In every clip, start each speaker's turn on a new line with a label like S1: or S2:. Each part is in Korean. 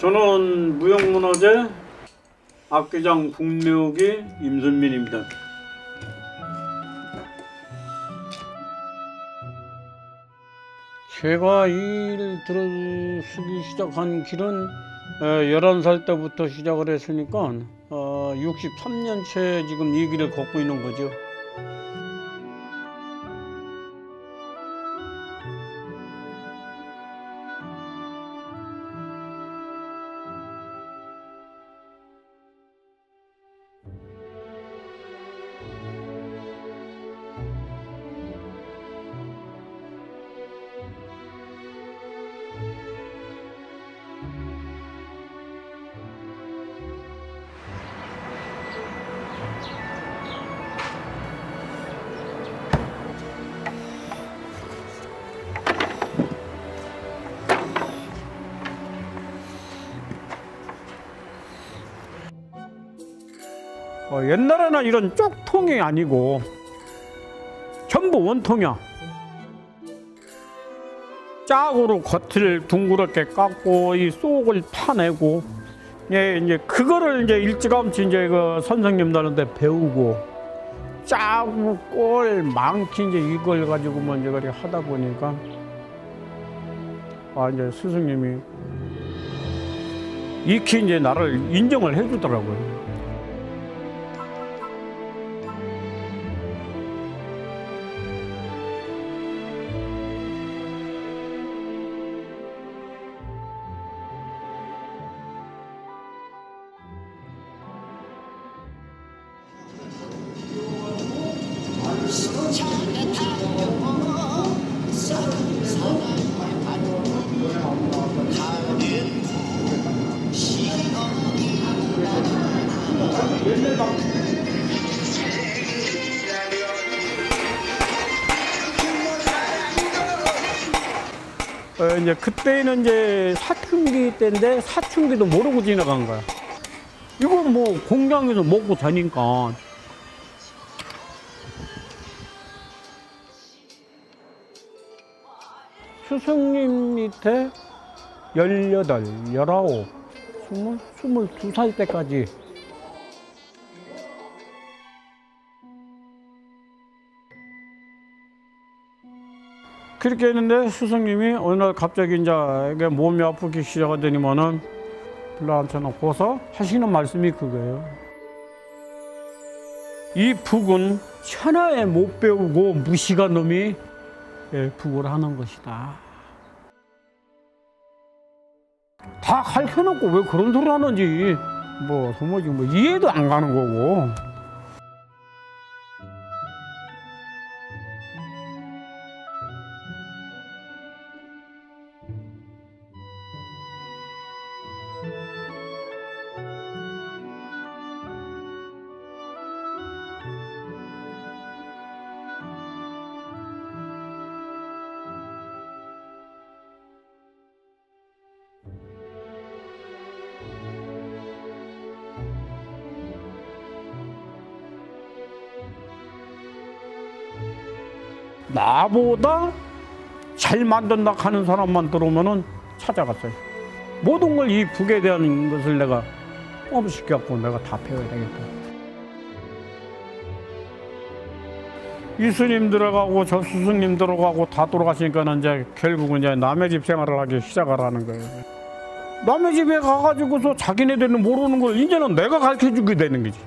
S1: 저는 무형문화재 악기장 북묘기 임순민입니다. 제가 일 들어서기 시작한 길은 11살 때부터 시작을 했으니까 63년째 지금 이 길을 걷고 있는 거죠. 어, 옛날에는 이런 쪽통이 아니고 전부 원통이야. 짝으로 겉을 둥그렇게 깎고 이 속을 파내고 예, 이제 그거를 이제 일찌감치 이제 그 선생님들한테 배우고 짜고 꼴 많기 이제 이걸 가지고만 이제 그렇게 하다 보니까 아 이제 스승님이 익히 이제 나를 인정을 해주더라고요. 어, 이제 그때는 이제 사춘기 때인데 사춘기도 모르고 지나간 거야. 이거 뭐 공장에서 먹고 다니까. 스승님 밑에 18, 19, 20, 22살 때까지 그렇게 했는데 스승님이 어느 날 갑자기 이제 몸이 아프기 시작하더니만은 불러앉혀놓고서 하시는 말씀이 그거예요. 이 북은 천하에 못 배우고 무시가 놈이 예, 북을 하는 것이다. 다 가르쳐놓고 왜 그런 소리 하는지 뭐 도무지 뭐 이해도 안 가는 거고. 나보다 잘 만든다 하는 사람만 들어오면은 찾아갔어요. 모든 걸 이 북에 대한 것을 내가 꼼시켜갖고 내가 다 배워야 되겠다. 이 스님 들어가고 저 스승님 들어가고 다 돌아가시니까는 이제 결국은 이제 남의 집 생활을 하기 시작을 하는 거예요. 남의 집에 가가지고서 자기네들은 모르는 걸 이제는 내가 가르쳐 주게 되는 거지.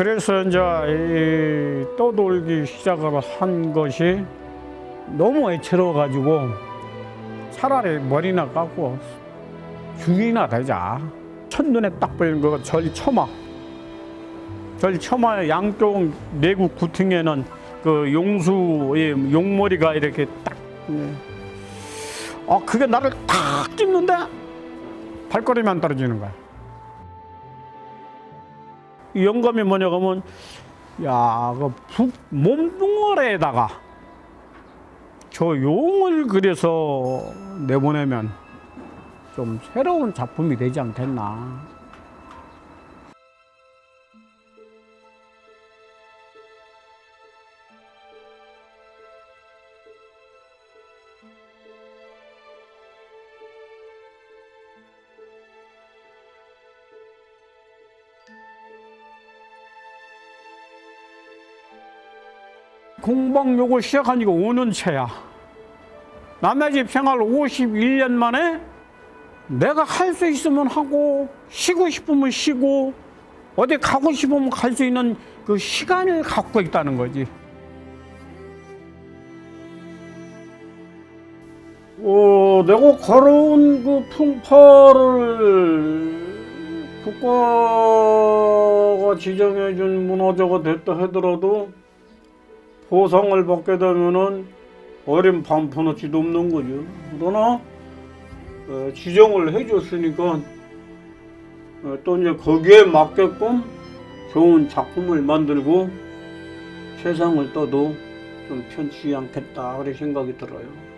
S1: 그래서 이제 이 떠돌기 시작을 한 것이 너무 애처로워가지고 차라리 머리나 깎고 죽이나 되자. 첫눈에 딱 보이는 거 절처마. 절 처마 양쪽 내구 구퉁에는 그 용수의 용머리가 이렇게 딱. 아, 그게 나를 탁 찝는데 발걸음이 떨어지는 거야. 이 영감이 뭐냐 하면 야, 그북 몸뚱아리에다가 저 용을 그려서 내보내면 좀 새로운 작품이 되지 않겠나. 공방욕을 시작한 지가 5년 차야. 남의 집 생활 51년 만에 내가 할 수 있으면 하고 쉬고 싶으면 쉬고 어디 가고 싶으면 갈 수 있는 그 시간을 갖고 있다는 거지. 어, 내가 걸어온 그 풍파를 국가가 지정해준 문화재가 됐다 하더라도 보상을 받게 되면은 어린 반푼어치도 없는 거죠. 그러나 어, 지정을 해줬으니까 어, 또 이제 거기에 맞게끔 좋은 작품을 만들고 세상을 떠도 좀 편치 않겠다 그런 생각이 들어요.